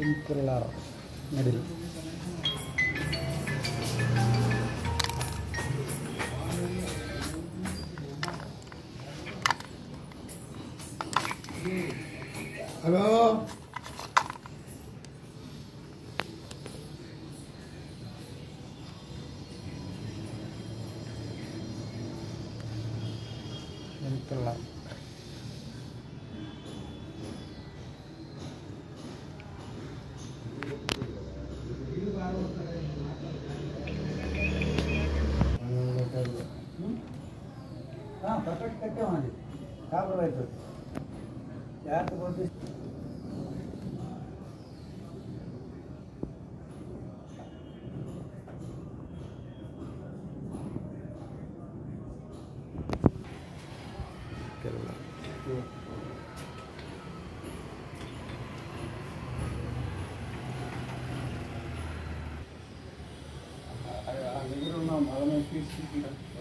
inkular middle halo. Inkular పక్కకి కట్టామండి compromise జాగ్రత్త పంపి Negro não, ela não fez isso. Né?